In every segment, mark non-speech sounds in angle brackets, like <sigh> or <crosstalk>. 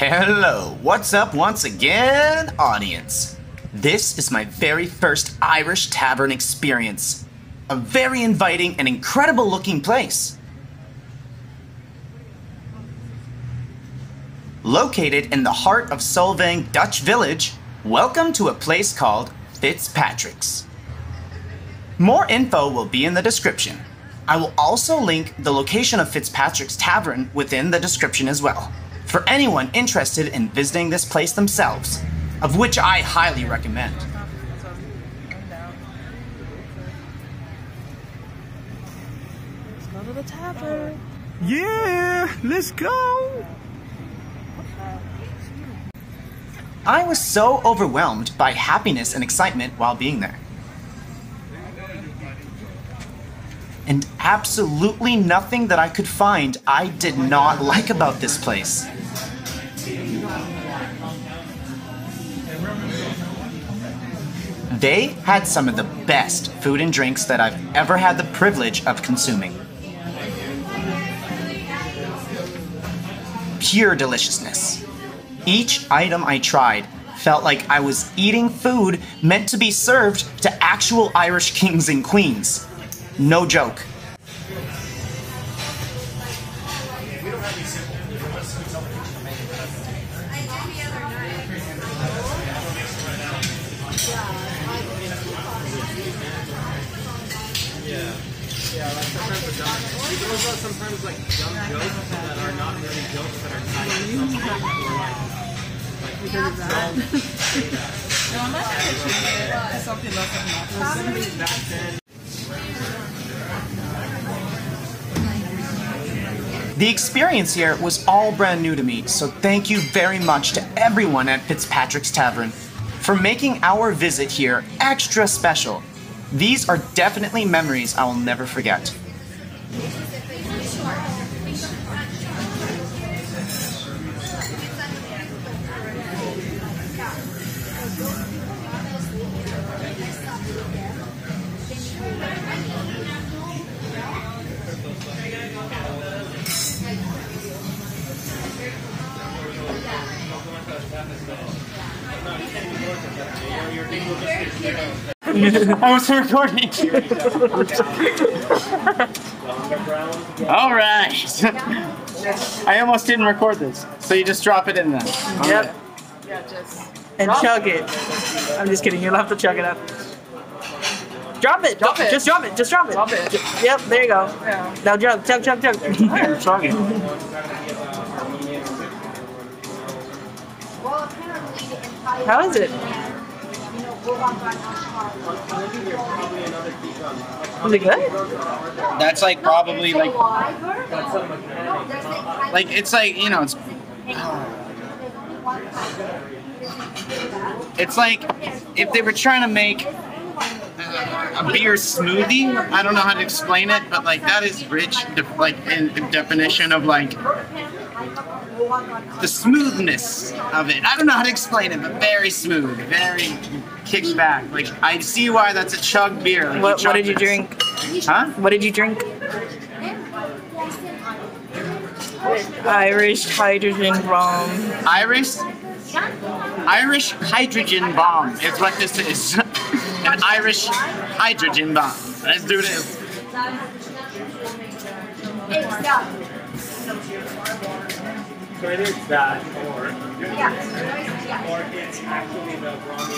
Hello, what's up once again, audience? This is my very first Irish tavern experience. A very inviting and incredible looking place. Located in the heart of Solvang Dutch Village, welcome to a place called Fitzpatrick's. More info will be in the description. I will also link the location of Fitzpatrick's Tavern within the description as well, for anyone interested in visiting this place themselves, of which I highly recommend. Let's go to the tavern. Yeah, let's go. I was so overwhelmed by happiness and excitement while being there. And absolutely nothing that I could find I did not like about this place. They had some of the best food and drinks that I've ever had the privilege of consuming. Pure deliciousness. Each item I tried felt like I was eating food meant to be served to actual Irish kings and queens. No joke. Sometimes like dumb jokes that are not really jokes that are tied to something or like Because of that. no, I'm not sure something else. The experience here was all brand new to me, so thank you very much to everyone at Fitzpatrick's Tavern for making our visit here extra special. These are definitely memories I will never forget. I was recording. All right. I almost didn't record this, so you just drop it in there. Yep. Yeah, just. And chug it. I'm just kidding. You'll have to chug it up. Drop it. Drop it. Just drop it. Just drop it. Drop it. Yep. There you go. Yeah. Now chug, chug, chug, chug. I'm chugging. How is it? That's like probably like like it's like you know it's <sighs> it's like if they were trying to make a beer smoothie. I don't know how to explain it, but like that is rich, like in definition of like the smoothness of it. I don't know how to explain it, but very smooth, very kicked back. Like I see why that's a chug beer. Like, What, what did you this. drink? Huh? What did you drink? Irish hydrogen bomb. Irish Irish hydrogen bomb is what this is. <laughs> An Irish hydrogen bomb. Let's do this. So either it's that or or it's actually the Brahmin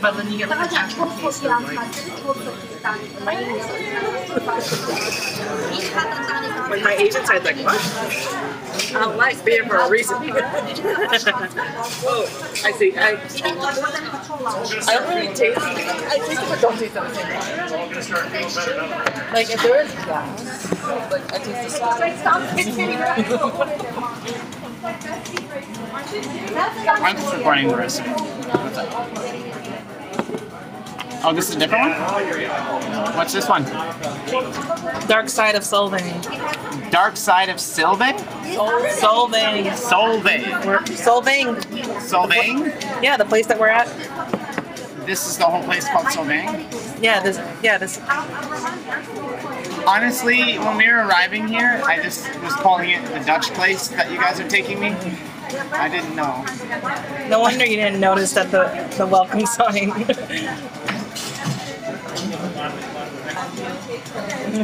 but then you get like an actual taste of like Like my agent said, like what? I like beer for a reason. oh, I see. I, I don't really taste. I taste it, but don't taste it at the same time. Like if there is gas, like I taste the I'm just recording the recipe. What's up? Oh, this is a different one? What's this one? Dark Side of Solvang. Dark Side of Sylvan? Solvang. Solvang. Solvang. Solvang? Yeah, the place that we're at. This is the whole place called Solvang? Yeah, this. Yeah, this. Honestly, when we were arriving here, I just was calling it the Dutch place that you guys are taking me. I didn't know. No wonder you didn't notice that the the welcome <laughs> sign.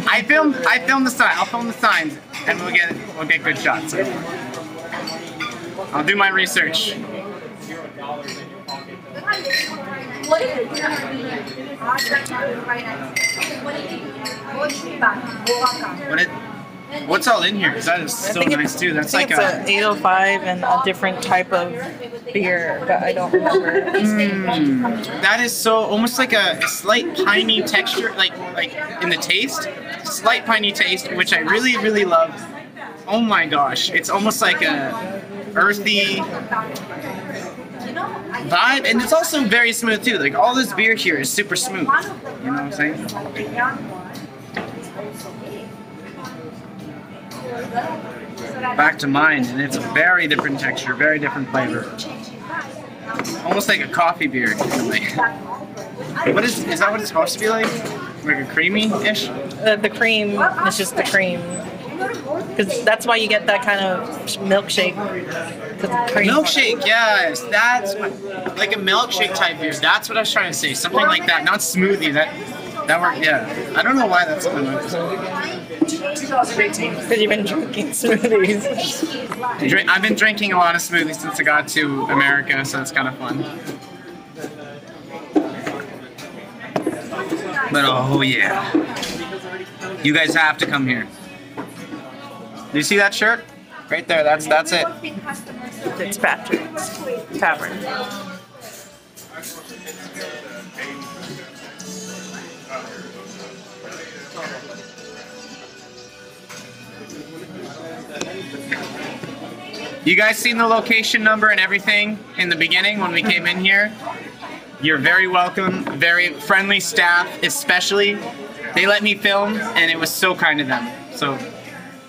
I filmed I filmed the sign. I'll film the signs and we'll get we'll get good shots. I'll do my research. What it What's all in here? that is so nice too. That's like it's a an 805 and a different type of beer, but I don't remember. Mm. that is so almost like a, a slight piney texture, like like in the taste, slight piney taste, which I really really love. Oh my gosh, it's almost like a earthy vibe, and it's also very smooth too. Like all this beer here is super smooth. You know what I'm saying? back to mine, and it's a very different texture, very different flavor. Almost like a coffee beer What is is that what it's supposed to be like? Like a creamy-ish? The, the cream is just the cream. Because that's why you get that kind of milkshake. Milkshake, yes. That's what, like a milkshake type beer. That's what I was trying to say. Something like that, not smoothie. That that worked. Yeah. I don't know why that's what I. 2018. Because you've been drinking smoothies. Drink, I've been drinking a lot of smoothies since I got to America, so it's kind of fun. But oh yeah. You guys have to come here. Do you see that shirt? Right there, that's that's it. Fitzpatrick's Tavern. You guys seen the location number and everything in the beginning when we came in here? You're very welcome, very friendly staff, especially. They let me film and it was so kind of them. So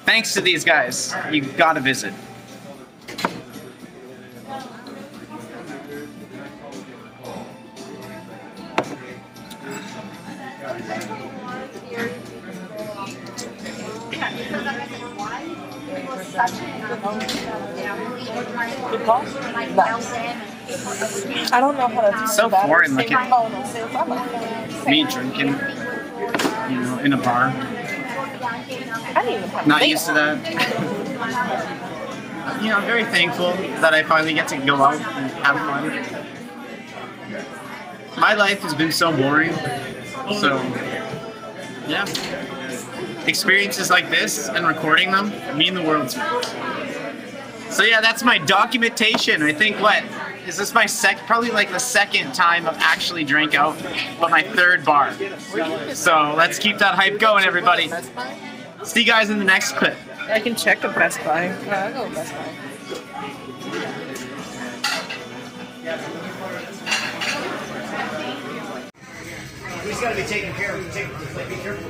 thanks to these guys. You gotta visit. I don't know how to. So foreign looking. Oh, no, see, if I'm a- Me drinking, you know, in a bar. I didn't even Not used to that. <laughs> you know, I'm very thankful that I finally get to go out and have fun. My life has been so boring, so yeah. Experiences like this and recording them mean the world to me. So yeah, that's my documentation. I think what is this my sec? Probably like the second time I've actually drank out, but my third bar. So let's keep that hype going, everybody. See you guys in the next clip. I can check a Best Buy. Yeah, I'll go Best Buy. We just gotta be taken care of. Take, like, be careful.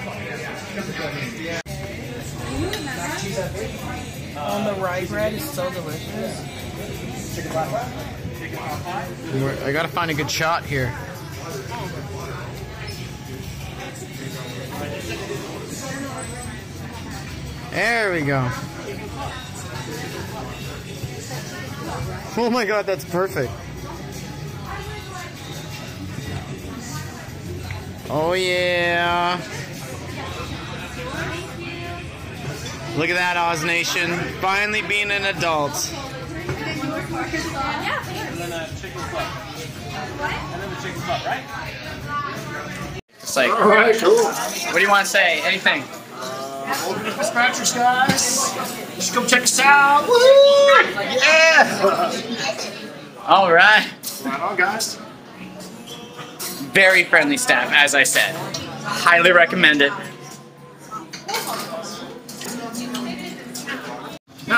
On the rye bread is so delicious. I gotta find a good shot here. There we go. Oh my god, that's perfect. Oh yeah. Look at that, Oz Nation. Finally being an adult. And then a chicken club. And then the chicken club, right? Like, All right, cool. what do you want to say? Anything? Welcome to Fitzpatrick's, guys. Just come check us out. Woo! Yeah. All right. Right on, guys. Very friendly staff, as I said. Highly recommend it.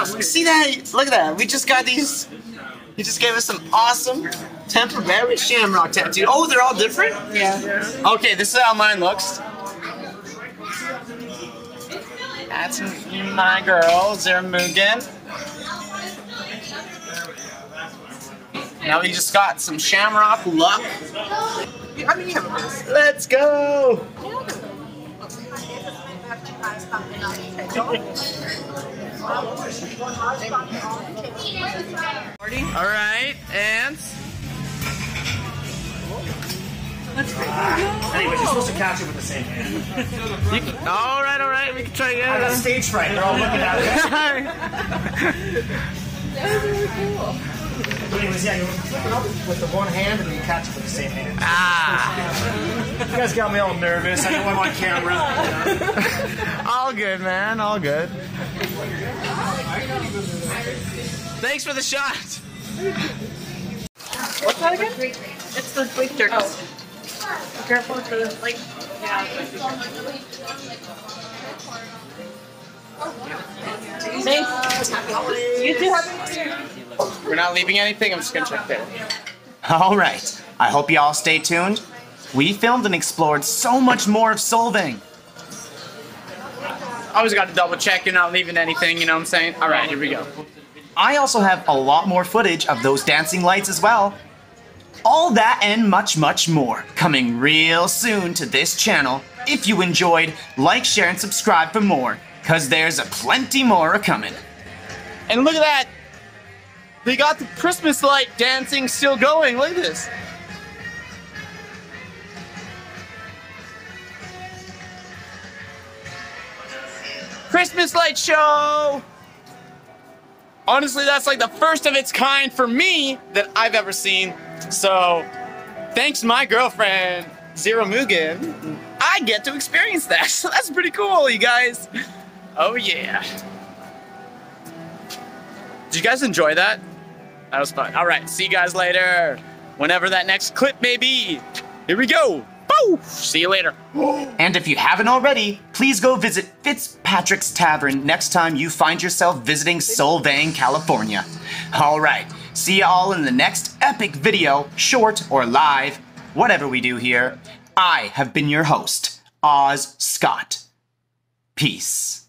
See that? Look at that. We just got these. He just gave us some awesome temporary shamrock tattoo. Oh, they're all different? Yeah. Okay, this is how mine looks. That's my girl, Zara Mugen. Now we just got some shamrock luck. I mean, you <laughs> have a. Let's go! Alright, and Anyways, you're supposed to catch it with the same hand. alright, alright, we can try again. I got stage fright. They're all looking at <laughs> it. But anyways, yeah, you flip it up with the one hand and then you catch it with the same hand. ah, You guys got me all nervous. I know I'm on camera. all good, man, all good. Thanks for the shot. What's that again? It's the leaf jerky. Careful for the like. Thanks. You too. Happy New Year. We're not leaving anything. I'm just gonna check there. All right. I hope you all stay tuned. We filmed and explored so much more of Solvang. I always got to double check. You're not leaving anything. You know what I'm saying? All right, here we go. I also have a lot more footage of those dancing lights as well. All that and much, much more coming real soon to this channel. If you enjoyed, like, share, and subscribe for more, cause there's plenty more a coming. And look at that. They got the Christmas light dancing still going. Look at this. Christmas light show. Honestly, that's like the first of its kind for me that I've ever seen. So, thanks to my girlfriend, Zero Mugen, I get to experience that. <laughs> So that's pretty cool, you guys. Oh yeah. Did you guys enjoy that? That was fun. All right, see you guys later. Whenever that next clip may be. Here we go. See you later. <gasps> And if you haven't already, please go visit Fitzpatrick's Tavern next time you find yourself visiting Solvang, California. Alright, see you all in the next epic video, short or live, whatever we do here. I have been your host, Oz Scott. Peace.